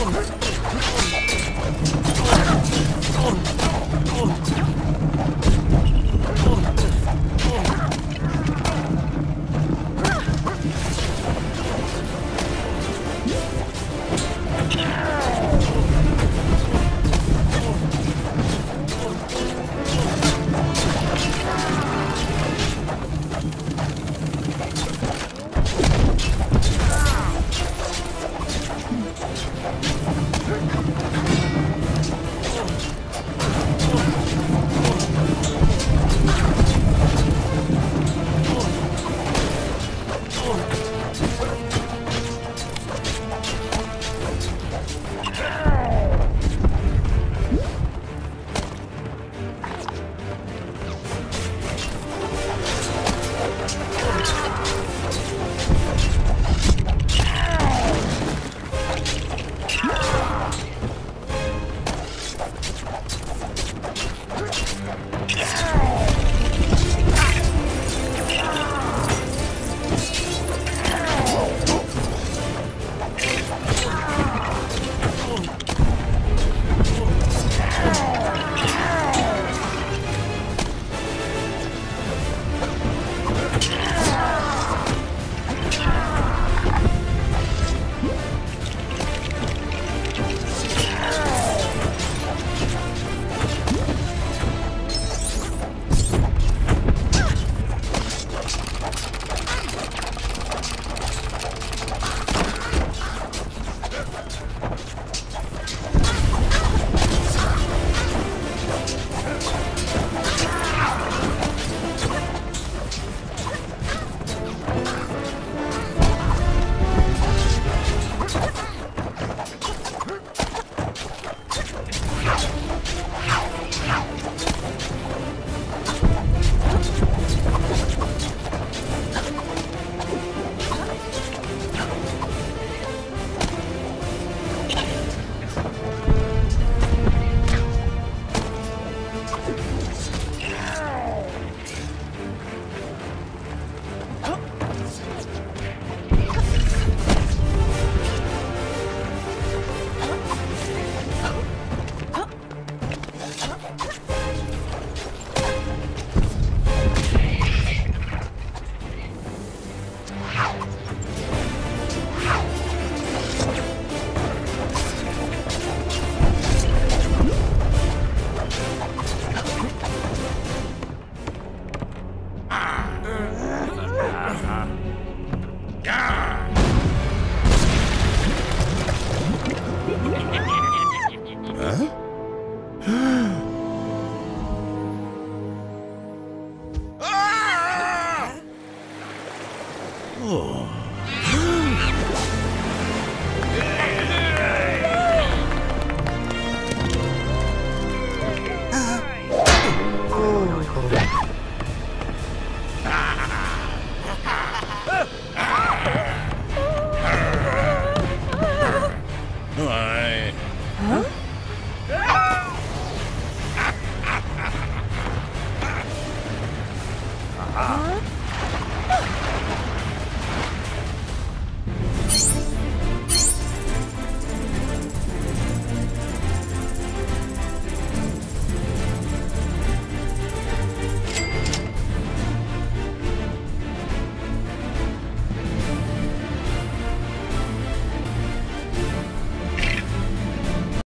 Oh, Oh.